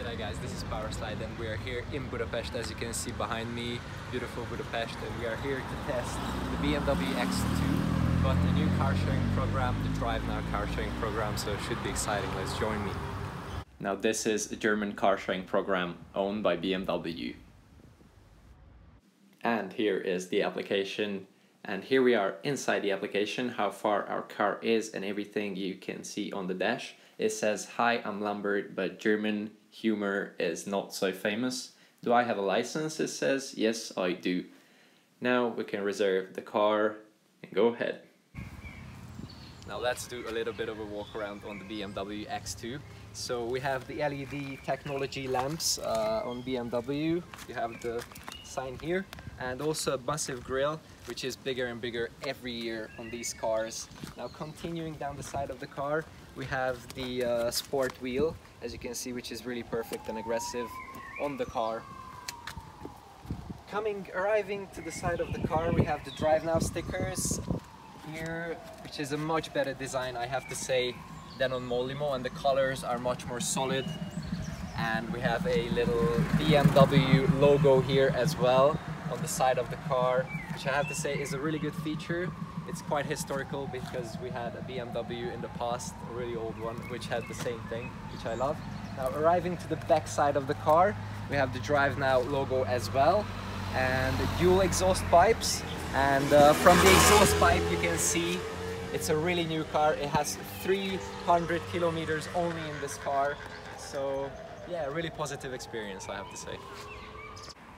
G'day guys, this is Powerslide and we are here in Budapest as you can see behind me, beautiful Budapest and we are here to test the BMW X2 got a new car sharing program, the Drive Now car sharing program, so it should be exciting, let's join me. Now this is a German car sharing program owned by BMW. And here is the application and here we are inside the application, how far our car is and everything you can see on the dash. It says, hi, I'm Lambert, but German humor is not so famous. Do I have a license? It says, yes, I do. Now we can reserve the car and go ahead. Now let's do a little bit of a walk around on the BMW X2. So we have the LED technology lamps uh, on BMW. You have the sign here and also a massive grille which is bigger and bigger every year on these cars. Now continuing down the side of the car we have the uh, sport wheel as you can see which is really perfect and aggressive on the car. Coming, arriving to the side of the car we have the drive now stickers here which is a much better design I have to say than on Molimo and the colors are much more solid and we have a little BMW logo here as well the side of the car which I have to say is a really good feature. It's quite historical because we had a BMW in the past a really old one which had the same thing which I love. Now arriving to the back side of the car we have the drive now logo as well and dual exhaust pipes. And uh, from the exhaust pipe you can see it's a really new car. It has 300 kilometers only in this car. So yeah really positive experience I have to say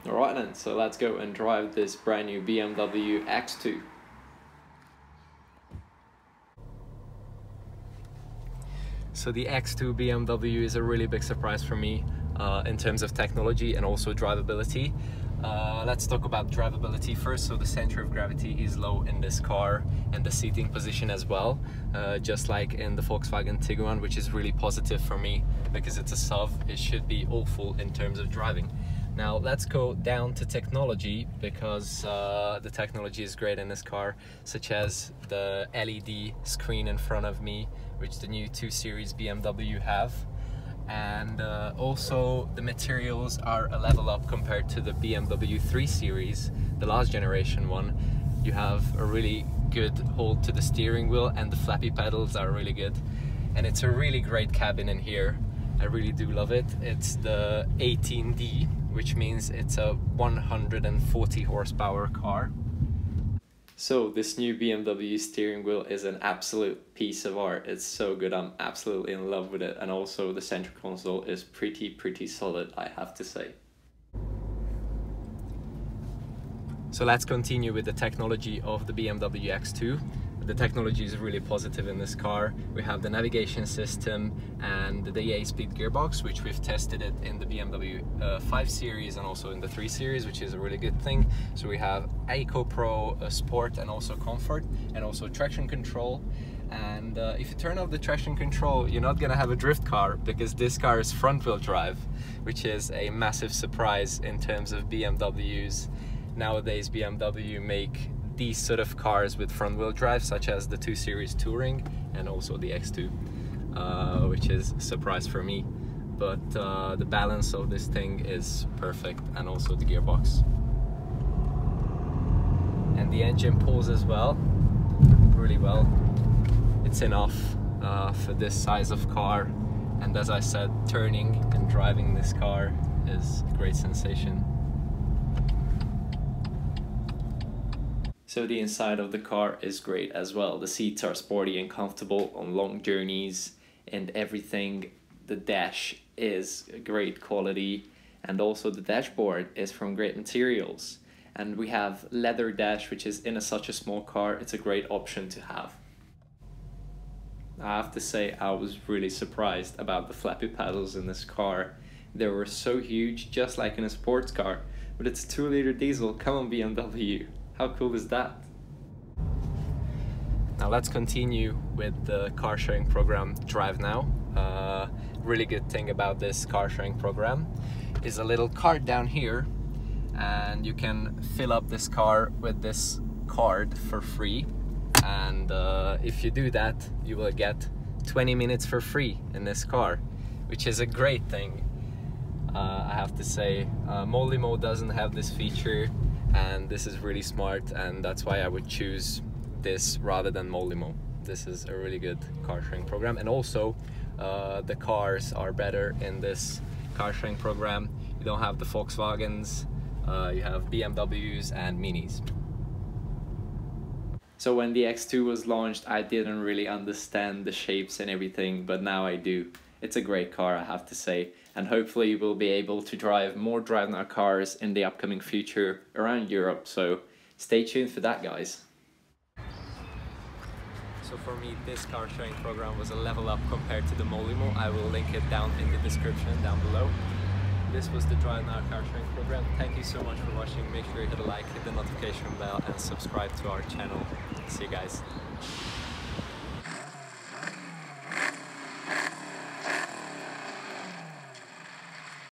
Alright then, so let's go and drive this brand new BMW X2. So the X2 BMW is a really big surprise for me uh, in terms of technology and also drivability. Uh, let's talk about drivability first. So the center of gravity is low in this car and the seating position as well, uh, just like in the Volkswagen Tiguan, which is really positive for me because it's a SUV. It should be awful in terms of driving. Now let's go down to technology because uh, the technology is great in this car, such as the LED screen in front of me, which the new 2 Series BMW have. And uh, also the materials are a level up compared to the BMW 3 Series, the last generation one. You have a really good hold to the steering wheel and the flappy pedals are really good. And it's a really great cabin in here. I really do love it. It's the 18D which means it's a 140 horsepower car. So this new BMW steering wheel is an absolute piece of art. It's so good. I'm absolutely in love with it. And also the center console is pretty, pretty solid, I have to say. So let's continue with the technology of the BMW X2 the technology is really positive in this car. We have the navigation system and the 8-speed gearbox, which we've tested it in the BMW uh, 5 Series and also in the 3 Series, which is a really good thing. So we have Eco Pro uh, Sport and also Comfort and also traction control. And uh, if you turn off the traction control, you're not gonna have a drift car because this car is front wheel drive, which is a massive surprise in terms of BMWs. Nowadays, BMW make these sort of cars with front wheel drive such as the 2 Series Touring and also the X2 uh, which is a surprise for me. But uh, the balance of this thing is perfect and also the gearbox. And the engine pulls as well really well. It's enough uh, for this size of car. And as I said turning and driving this car is a great sensation So the inside of the car is great as well. The seats are sporty and comfortable on long journeys and everything. The dash is great quality and also the dashboard is from great materials. And we have leather dash which is in a, such a small car. It's a great option to have. I have to say I was really surprised about the flappy pedals in this car. They were so huge just like in a sports car. But it's a 2 liter diesel, come on BMW. How cool is that? Now let's continue with the car sharing program Drive Now. Uh, really good thing about this car sharing program is a little card down here and you can fill up this car with this card for free and uh, if you do that you will get 20 minutes for free in this car which is a great thing uh, I have to say. Uh, Molimo doesn't have this feature and this is really smart and that's why I would choose this rather than Molimo. This is a really good car sharing program and also uh, the cars are better in this car sharing program. You don't have the Volkswagens, uh, you have BMWs and Minis. So when the X2 was launched, I didn't really understand the shapes and everything, but now I do. It's a great car, I have to say, and hopefully we'll be able to drive more DriveNow cars in the upcoming future around Europe, so stay tuned for that, guys. So for me, this car sharing program was a level up compared to the Molimo. I will link it down in the description down below. This was the DriveNow car sharing program. Thank you so much for watching. Make sure you hit a like, hit the notification bell and subscribe to our channel. See you guys.